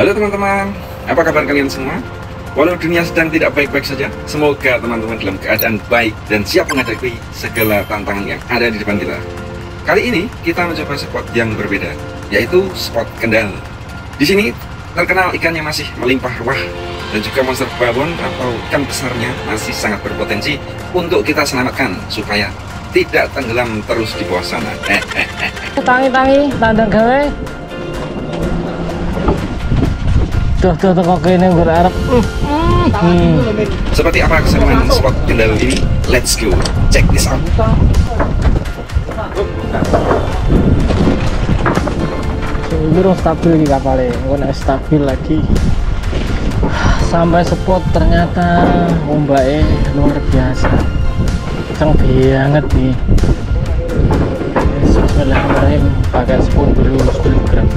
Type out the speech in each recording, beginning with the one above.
Halo teman-teman, apa kabar kalian semua? Walau dunia sedang tidak baik-baik saja, semoga teman-teman dalam keadaan baik dan siap menghadapi segala tantangan yang ada di depan kita. Kali ini kita mencoba spot yang berbeda, yaitu spot Kendal. Di sini terkenal ikannya masih melimpah ruah dan juga monster babon atau ikan besarnya masih sangat berpotensi untuk kita selamatkan supaya tidak tenggelam terus di bawah sana. tangi-tangi tandang gawe tuh tuh tuh kok ini berharap hmm. Seperti apa keseruan spot Kendal ini? Let's go, check this out. ini belum stabil lagi kapalnya nggak stabil lagi? Sampai spot ternyata ombaknya luar biasa. Kencang banget nih. Bismillahirrahmanirrahim pakai spoon dulu 10 gram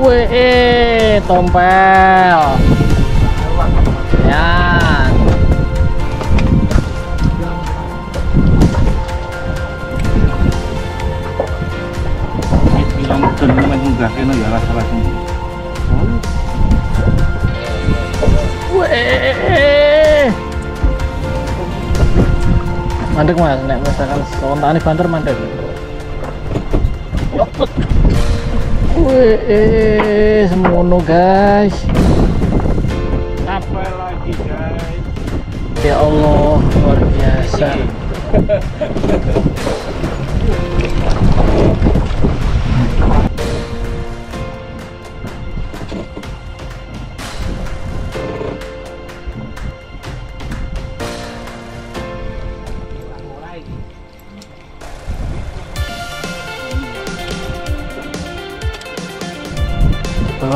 Wih, tompel. Ya. Bilang ya. Wih. Mandek mas, nek misalkan spontan banter mandek. Wih, semono guys. Apa lagi guys? Ya Allah, luar biasa.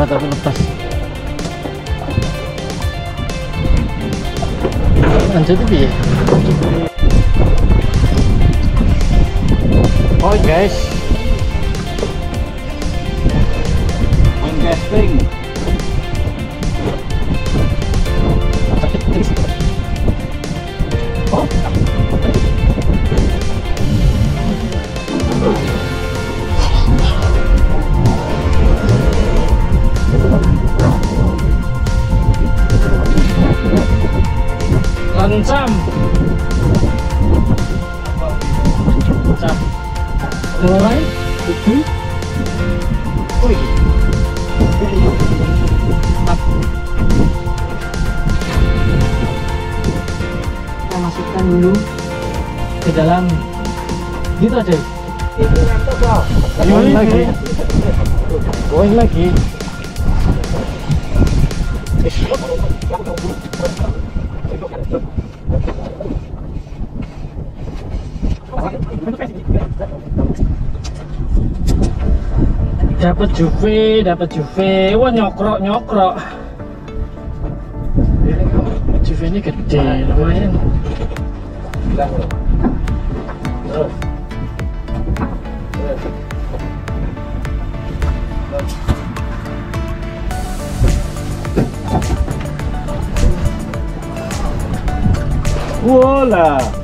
Bawah tapi lepas. Lanjut piye? Oh guys, Main casting. Lancam. Lancam. Mulai. Wih. Tap. Kita masukkan dulu ke dalam gitu aja. Going lagi. Going lagi. Dapat juve dapat juve. Wah nyokrok nyokrok. Juve ini gede lumayan. Wala.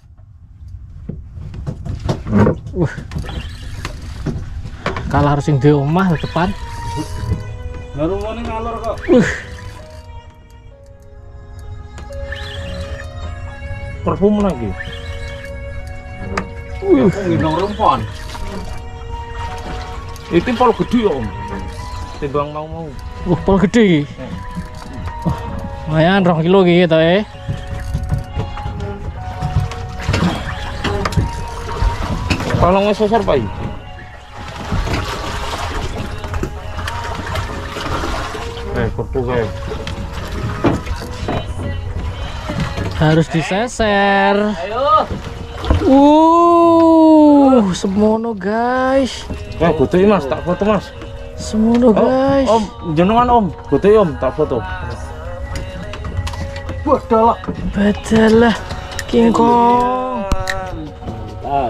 Kalah harus di rumah di depan. Baru mau ngalor kok. Uh. parfum lagi. Wih, Nginong rumpon. Itu pol gede ya om. Timbang mau mau. wah pol gede. Wah, lumayan rong kilo iki to eh. Palangnya sesar pak. Eh, kayak. Harus diseser. Ayo. Uh, semono guys. Eh, butuh mas, tak foto mas. Semono Oh, guys. om, jenengan om, butuh om, tak foto. Betul lah King Kong. Ah,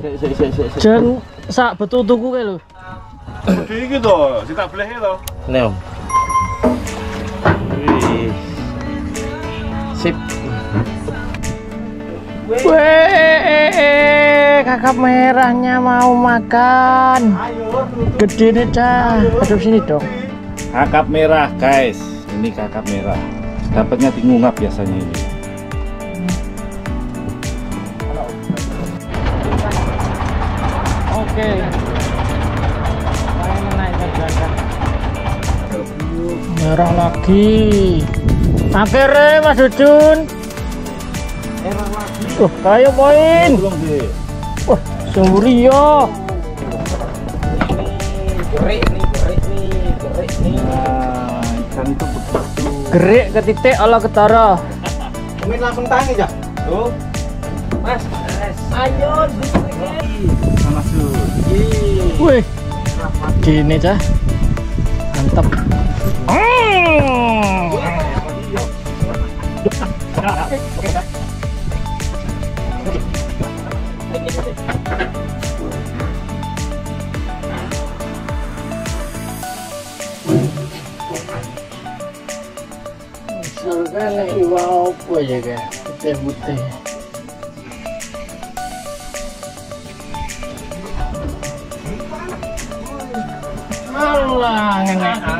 sik sik sik sik. Jan sak betul tuku lho. Gede iki to, sing tak blehe to. Nih om. Wih. Sip. Weh, kakap merahnya mau makan. Gede nih, Cah. Aduh sini dong. Kakap merah guys. Ini kakap merah. Dapatnya di ngungap biasanya ini. Oke. Main Merah lagi. Akhirnya Mas Jun. Wah, kayo poin. Belum sih. Wah, Suryo. Nah, ikan itu begitu. Gerik ke titik ala ketara. Mungkin langsung tangi ya. Tuh. Panas tuh. Wih. Gini, Cah. Mantap. Surga iwa apa ya? Putih-putih. Allah, ngenekan.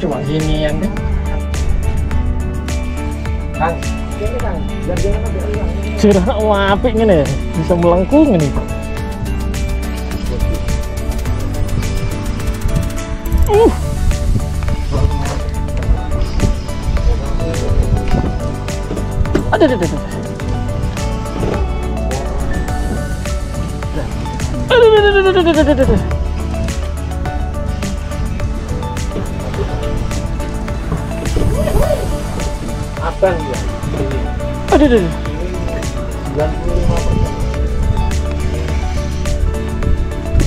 Cuma gini yang deh. Apik ngene bisa melengkung ini. Uh. Aduh, aduh, aduh, aduh. Aduh, aduh, aduh, aduh, aduh.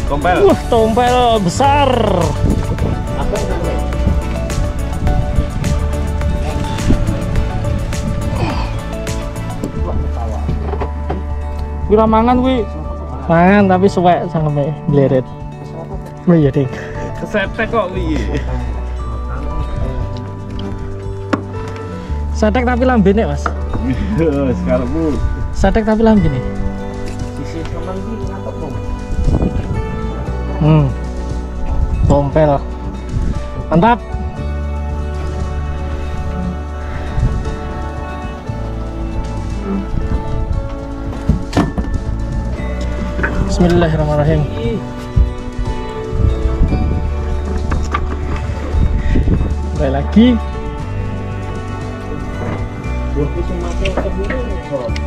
Kompel. Wah, tompel besar. Kira mangan wi. Mangan tapi suwek sampe bleret. Oh iya, Ding. Kesetek kok wi. Satek tapi lambene, Mas. Sekarang bu. Satek tapi lambene. Sisi kanan di ngapa dong? Hmm. Tompel. Mantap. Bismillahirrahmanirrahim. Mulai lagi. Uh.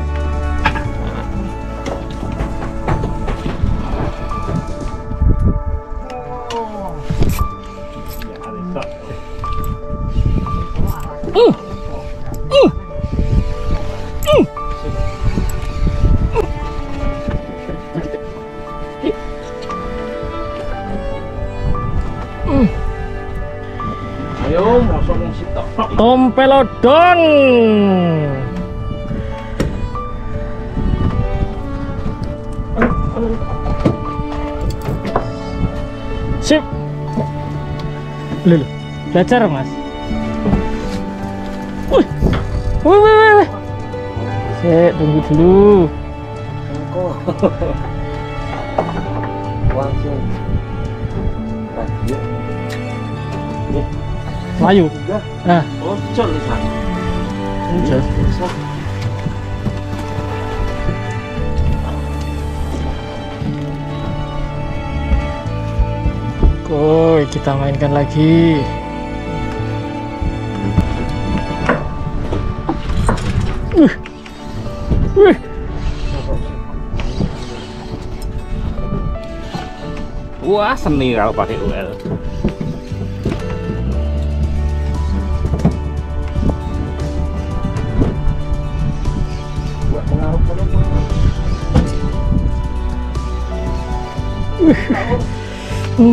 Tompelodon. Sip. Lulu. Belajar, Mas. Wih, wih, wih, wih. Sik, tunggu dulu. Langsung. Layu. Nah, Ojol lisan. Ojol. Koi, kita mainkan lagi. Uh. Uh. Wah seni kalau pakai UL. Wah,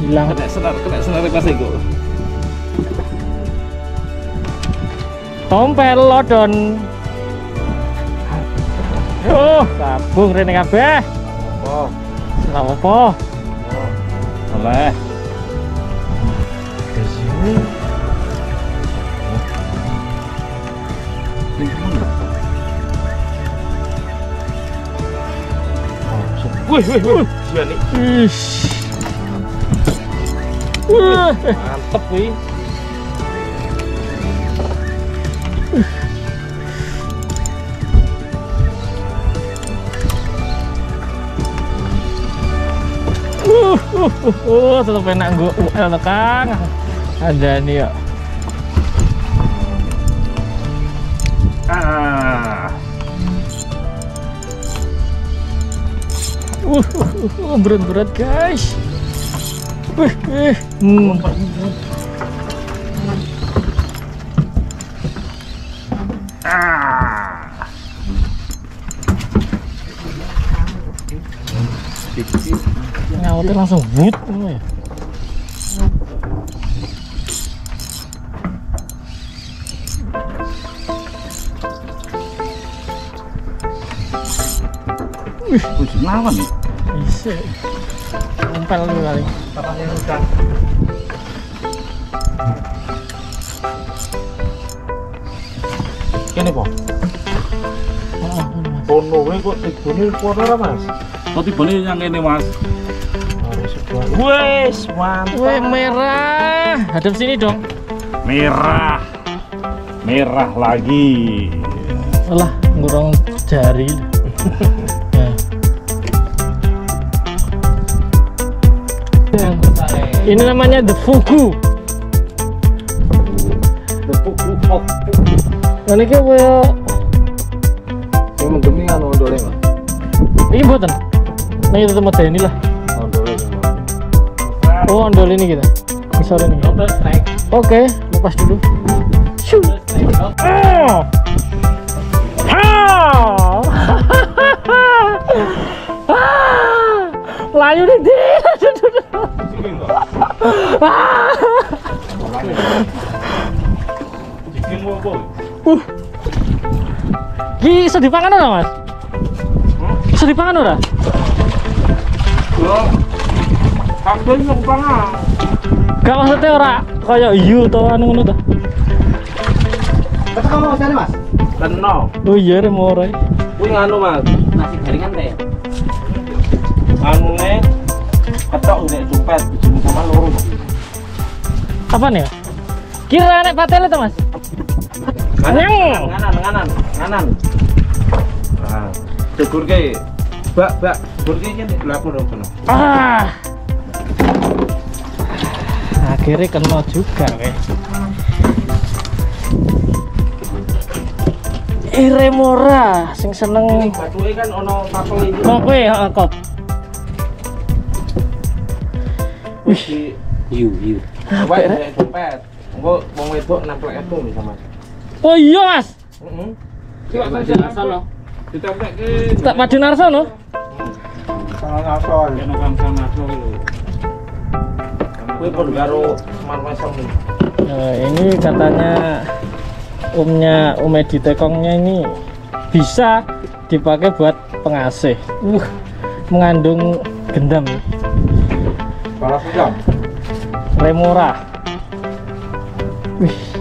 hilang. Kena senar, kena senar pas itu. Tompel lodon. Yo, gabung rene kabeh. Oh, Ora apa. oleh. Wih, wih, wih. Iya nih. Ish. Wah, Mantep wih. Uh, uh, uh, uh, tetep enak gue UL Kang. Ada nih ya. Ah. Uh, uh, uh, uh, berat-berat guys. Wih, wih. Hmm. Ah. Nyautnya langsung ya. Wih, lawan nih. Bisa. Tempel dulu kali. Po. Oh, ini, Mas. Kono kuwi kok tibune kono ora Mas? Kok tibane yang ini mas? Wes, mantap. Wih, merah. Hadap sini dong. Merah. Merah lagi. Alah, ngurung jari. Ya. Ini namanya the fugu. Depuku kok. Ini ki kaya Sing mendemi anu ondole Mas. iki mboten. Nah, itu tempat ini lah. Oh, ondol ini kita. Besar ini. Oke, lepas dulu. Shoo. Oh. Layu nih di. Ah. Uh. Ki iso dipangan ora, Mas? Iso dipangan ora? Kabeh yang pangan. Gak maksudnya ora kaya hiu to anu ngono to. Kata kamu Mas Mas? Kena. Oh iya re mau ora. Kuwi nganu Mas. nasi garingan teh Anune ketok ndek dompet jeneng sama loro. Apa nih? Kira nek patele to, Mas? Anyang. Nganan, nganan, nganan. Nah, digurke. Bak, bak, gurke iki ndek lapor kono. Ah. Akhirnya kena juga, weh. Iremora sing seneng Bathuke kan ono patung iki. kok kowe heeh kop. Wis di hiu hiu Coba ndek dompet. Engko wong wedok nemplek itu bisa Mas. Oh iya, Mas. Heeh. Tak kan sama lho. Kuwi pun karo marmesem. Nah, ini katanya umnya Edi Tekongnya ini bisa dipakai buat pengasih uh mengandung gendam sudah. remora wih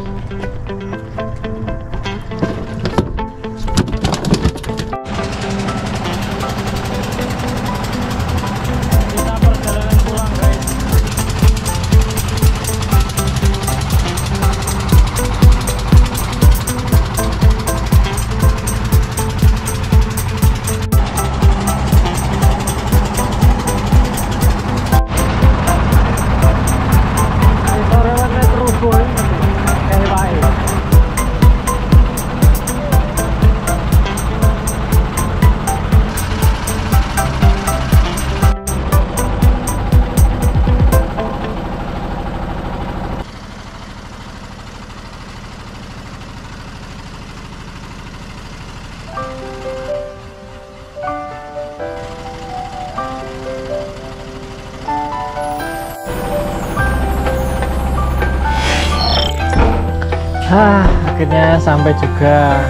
Hah, akhirnya sampai juga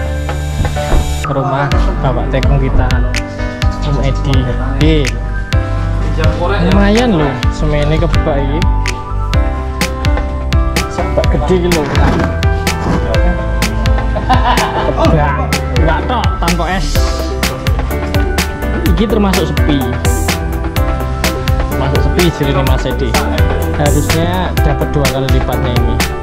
ke rumah bapak tekung kita Om Edi. Di lumayan loh semene kebak ini sampai gede loh enggak tok tanpa es. Ini termasuk sepi. Termasuk sepi jadi Mas Edi. Harusnya dapat dua kali lipatnya ini